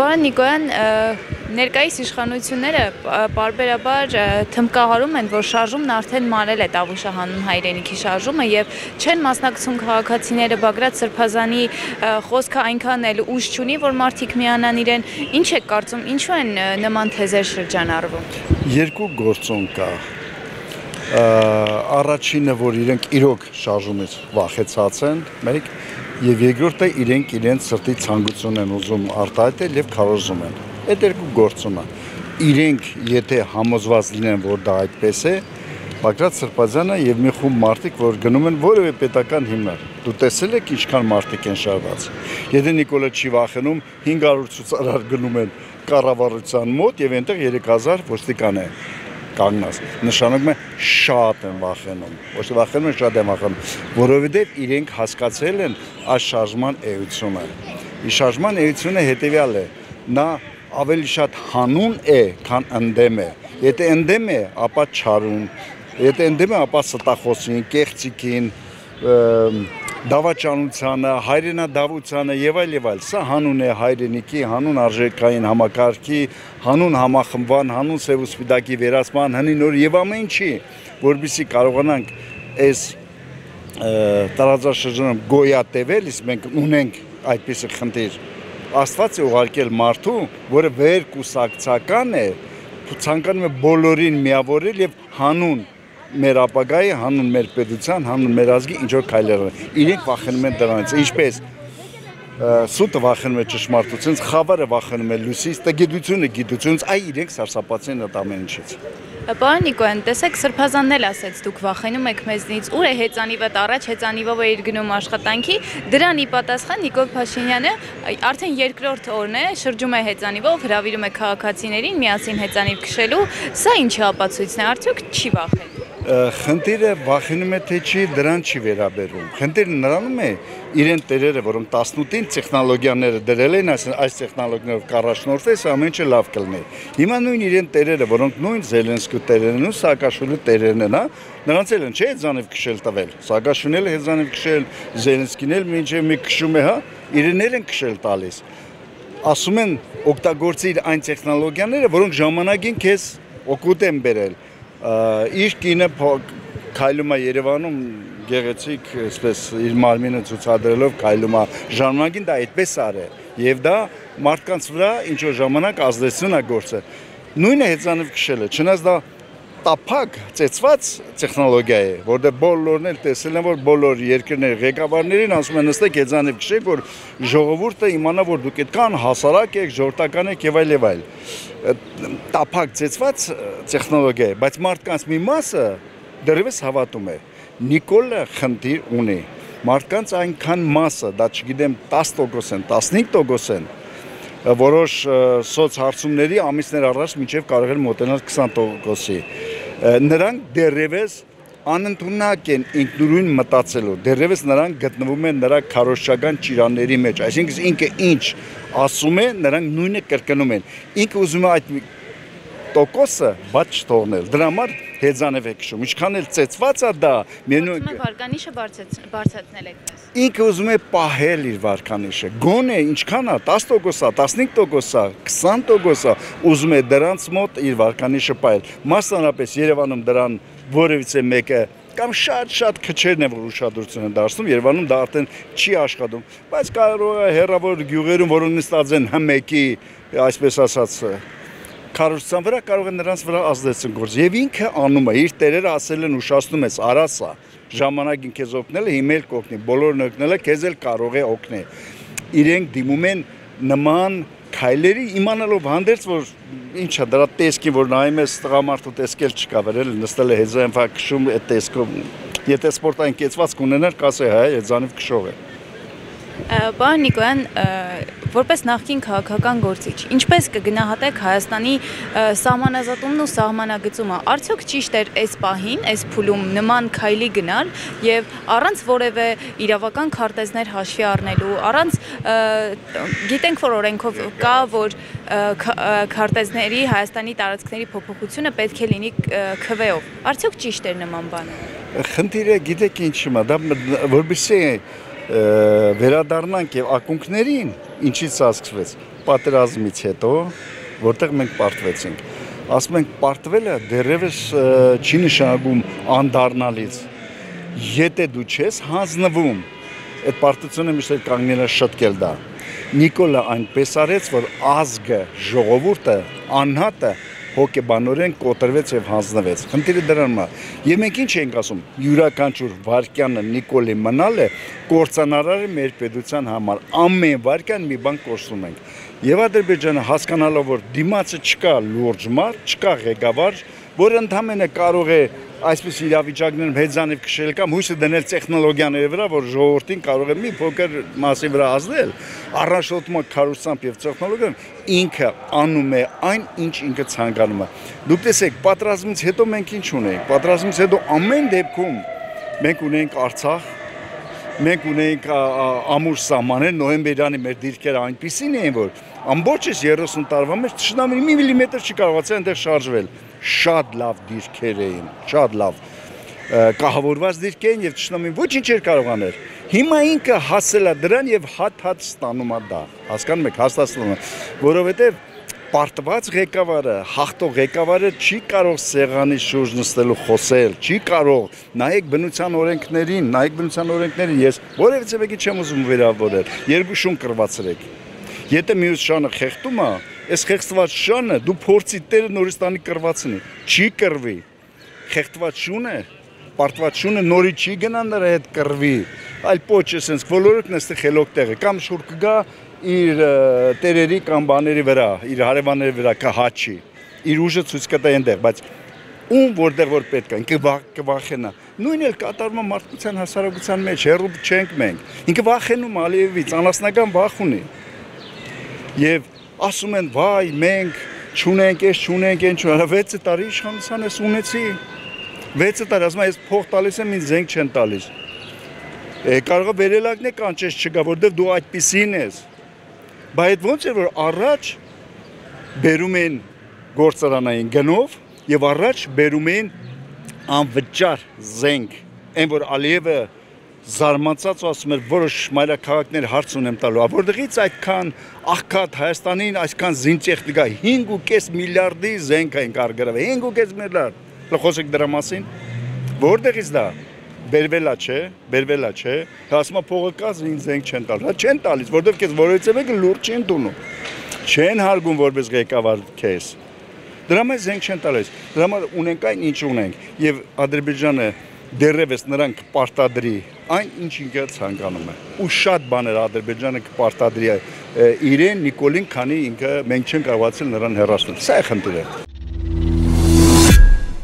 Պարոն Նիկոյան, ներկայիս իշխանությունները պարբերաբար թմկահարում են, որ շարժումն արդեն մարել է Տավուշահանուն հայրենիքի շարժումը եւ չեն մասնակցում քաղաքացիները Բագրատ Սրբազանի խոսքը այնքան էլ ուժ չունի, որ մարդիկ միանան իրեն։ Ինչ է կարծում, ինչու են նման թեզեր շրջանառվում։ Երկու գործոն կա առաջինը որ իրենք իրոք շարժումից վախեցած են, մեկ եւ երկրորդը իրենք իրենց սրտի ցանկություն են ուզում արտահայտել եւ քարոզում են։ Այդ երկու գործումը իրենք եթե համոզված լինեն, որ դա այդպես է, Բագրատ Սրբազյանը եւ մի խումբ մարդիկ, որ գնում են որևէ պետական հիմնար։ Դու տեսել եք ինչքան մարդիկ են շարված։ Եթե Նիկոլը չի վախենում, 500 ցուցարար գնում են կառավարության մոտ եւ այնտեղ 3000 ոստիկան է կանգնած։ Նշանակում է շատ են վախենում։ Ոչ թե վախենում են, շատ են վախենում, որովհետև իրենք հասկացել են այս շարժման էությունը։ Ի շարժման էությունը հետեւյալ է. նա ավելի շատ հանուն է, քան ընդդեմ է։ Եթե ընդդեմ է, ապա չարուն։ Եթե ընդդեմ է, ապա ստախոսին, կեղծիկին, դավաճանությանը, հայրենադավությանը եւ այլ եւ այլ։ Սա հանուն է հայրենիքի, հանուն արժեքային համակարգի, հանուն համախմբան, հանուն սև ու սպիտակի վերացման, հնի նոր եւ ամեն ինչի, որբիսի կարողանանք այս տարածաշրջանում գոյատևել, իսկ մենք ունենք այդպիսի խնդիր։ Աստված է ուղարկել մարդու, որը վեր կուսակցական է, ցանկանում է բոլորին միավորել եւ հանուն մեր ապագայի, հանուն մեր պետության, հանուն մեր ազգի ինչ որ քայլեր են։ Իրենք վախենում են դրանից։ Ինչպես սուտը վախենում է ճշմարտությունից, խավարը վախենում է լույսից, տգիտությունը գիտությունից, այ իրենք սարսափած են այդ ամեն ինչից։ Պարոն Նիկոյան, տեսեք Սրբազանն էլ ասեց, դուք վախենում եք մեզնից։ Ուր է հեծանիվը առաջ, հեծանիվով է իր գնում աշխատանքի։ Դրան ի պատասխան Նիկոլ Փաշինյանը արդեն երկրորդ օրն է, շրջում է հեծանիվով, հravirում է քաղաքացիներին միասին հեծանիվ քշելու։ Սա ինչի ապացույցն է, արդյոք չի վախենում խնդիրը վախենում է թե չի դրան չի վերաբերում խնդիրը նրանում է իրեն տերերը որոնք 18-ին տեխնոլոգիաները դրել են այս այս տեխնոլոգիաներով կառաջնորդվես ամեն ինչը լավ կլինի հիմա նույն իրեն տերերը որոնք նույն Զելենսկու տերերն ու Սակաշվիլի տերերն են հա նրանց էլ են չէ Զանև քշել տվել Սակաշվիլին էլ Հեզանև քշել Զելենսկին էլ մինչև մի քշում է հա իրեններ են քշել տալիս ասում են օգտագործիր այն տեխնոլոգիաները որոնք ժամանակին քեզ օգուտ են բերել իր կինը քայլում է Երևանում գեղեցիկ, այսպես իր մարմինը ցուցադրելով քայլում է ժամանակին դա այդպես արե եւ դա մարդկանց վրա ինչ որ ժամանակ ազդեցություն է գործել նույնը հեծանիվ քշելը չնայած դա տափակ ծեծված տեխնոլոգիա է, որտեղ բոլորն էլ տեսել են, որ բոլոր երկրների ղեկավարներին ասում են նստեք հեծանիվ քշեք, որ ժողովուրդը իմանա, որ դուք այդքան հասարակ եք, ժողովրդական եք եւ այլ եւ այլ։ Տափակ ծեծված տեխնոլոգիա է, բայց մարդկանց մի մասը դեռևս հավատում է։ Նիկոլը խնդիր ունի. Մարդկանց այնքան մասը, դա չգիտեմ 10% են, 15% են, որոշ սոց հարցումների ամիսներ առաջ մինչև կարող էր մոտենալ 20%-ի։ Նրանք դեռևս անընդունակ են ինքնուրույն մտածելու։ Դեռևս նրանք գտնվում են նրա քարոշչական ճիրանների մեջ, այսինքն ինքը ինչ ասում է, նրանք նույնը կրկնում են։ Ինքը ուզում է այդ տոկոսը բաց չթողնել։ Դրա համար հեծանև է քշում։ Ինչքան էլ ծեծված է դա, միևնույն է վարկանիշը բարձրացնել այդպես։ Ինքը ուզում է պահել իր վարկանիշը։ Գոնե ինչքան է 10%-ա, 15%-ա, 20%-ա, ուզում է դրանց մոտ իր վարկանիշը պահել։ Մասնարապես Երևանում դրան որևիցե մեկը կամ շատ-շատ քչերն են որ ուշադրություն են դարձնում Երևանում դա արդեն չի աշխատում բայց կարող է հերավոր գյուղերում որոնք նստած են հմեկի այսպես ասած քարոզության վրա կարող է նրանց վրա ազդեցություն գործել։ Եվ ինքը անում է, իր տերերը ասել են ուշացնում ես, արասա, ժամանակին քեզ օգնել է, հիմա էլ կօգնի, բոլորն օգնել է, քեզ էլ կարող է օգնել։ Իրենք դիմում են նման քայլերի իմանալով հանդերձ որ ինչա դրա տեսքին որ նայում ես տղամարդու տեսքել չկա վերել նստել է հեզանվա քշում այդ տեսքով եթե սպորտային կեցված կունենար կասե հայ հեզանիվ քշող է Պարոն Նիկոյան, որպես նախկին քաղաքական գործիչ, ինչպես կգնահատեք Հայաստանի սահմանազատումն ու սահմանագծումը։ Արդյոք ճիշտ էր այս պահին, այս փուլում նման քայլի գնալ եւ առանց որևէ իրավական քարտեզներ հաշվի առնելու, առանց գիտենք որ օրենքով կա, որ քարտեզների Հայաստանի տարածքների փոփոխությունը պետք է լինի քվեով։ Արդյոք ճիշտ էր նման բանը։ Խնդիրը գիտեք ինչի՞մ է, դա որբիսի վերադառնանք եւ ակունքներին ինչից սա սկսվեց պատերազմից հետո, որտեղ մենք պարտվեցինք, ասում ենք պարտվելը դեռևս չի նշանակում անդառնալից։ Եթե դու չես հանձնվում, այդ պարտությունը միշտ կանգնել է շտկել դա։ Նիկոլը այնպես արեց, որ ազգը, ժողովուրդը, անհատը հոգեբանորեն կոտրվեց եւ հանձնվեց։ Խնդիրը դրանն է։ Եվ մենք ինչ ենք ասում, յուրաքանչյուր վարկյանը Նիկոլի մնալ է կորցանարար է մեր պետության համար։ Ամեն վարկյան մի բան կորցնում ենք։ Եվ Ադրբեջանը հասկանալով որ դիմացը չկա լուրջ մարդ, չկա ղեկավար, որը ընդհանրապես կարող է այսպես իրավիճակներում հեծանիվ քշել կամ հույսը դնել տեխնոլոգիաների վրա, որ ժողովրդին կարող է մի փոքր մասի վրա ազդել, առաջնորդումը քարուսությամբ եւ տեխնոլոգիան ինքը անում է այն, ինչ ինքը ցանկանում է։ Դուք տեսեք, պատրաստումից հետո մենք ինչ ունենք։ Պատրաստումից հետո ամեն դեպքում մենք ունենք Արցախ, մենք ունենք ամուր սահմաններ, նոյեմբերյանի մեր դիրքերը այնպեսին էին, որ ամբողջ 30 տարվա մեջ ճշնամի մի միլիմետր չի կարողացել այնտեղ շարժվել շատ լավ դիրքեր էին, շատ լավ կահավորված դիրք էին եւ ճշնամին ոչինչ չէր կարող անել։ Հիմա ինքը հասել է դրան եւ հատ-հատ ստանում է դա։ Հասկանում եք, հաստատվում է, որովհետեւ պարտված ղեկավարը, հաղթող ղեկավարը չի կարող սեղանի շուրջ նստելու խոսել, չի կարող նայեք բնության օրենքներին, նայեք բնության օրենքներին, ես որևիցե մեկի չեմ ուզում վերավորել, երկու շուն կրվածրեք։ Եթե մյուս շանը խեղտում է, այս խեղտված շանը դու փորձի տերը նորից տանի կրվածնի, չի կրվի։ Խեղտված շունը, պարտված շունը նորի չի գնա նրա հետ կրվի, այլ պոչ է սենց բոլորը նստի խելոք տեղը, կամ շուր կգա իր տերերի կամ բաների վրա, իր հարևանների վրա կհաչի, իր ուժը ցույց կտա այնտեղ, բայց ում որտեղ որ պետք է, ինքը կվախենա։ Նույնն էլ կատարվում է մարդկության հասարակության մեջ, հերոբ չենք մենք։ Ինքը վախենում Ալիևից, անասնական վախ ունի։ Եվ ասում են վայ մենք չունենք, ես չունենք, այն չունենք, 6 տարի իշխանության ես ունեցի։ 6 տարի ասում ես փող տալիս եմ, ինձ զենք չեն տալիս։ կարողա վերելակն է կանչես չգա, որովհետև դու այդպեսին ես։ Բայց ոնց է որ առաջ բերում են գործարանային գնով եւ առաջ բերում են անվճար զենք, այն որ Ալիևը զարմացած ու ասում էր որոշ մայրաքաղաքներ հարց ունեմ տալու, որտեղից այդքան աղքատ Հայաստանին այսքան զինտեխնիկա 5.5 միլիարդի զենք են կարգրվել, 5.5 միլիարդ։ Լխոսեք դրա մասին։ Որտեղից դա բերվելա չէ, բերվելա չէ, է փողը կա, ինձ զենք չեն տալ։ Հա չեն տալիս, որովհետև քեզ որևիցե մեկը լուրջ չեն տունում։ Չեն հարգում որպես ղեկավար քեզ։ Դրա մեջ զենք չեն տալիս։ Դրա համար ունենք այն ինչ ունենք եւ Ադրբեջանը դերևս նրան կպարտադրի այն ինչ ինքը ցանկանում է։ Ու շատ բաներ Ադրբեջանը կպարտադրի իրեն Նիկոլին, քանի ինքը մենք չեն կարողացել նրան հեռացնել։ Սա է խնդիրը։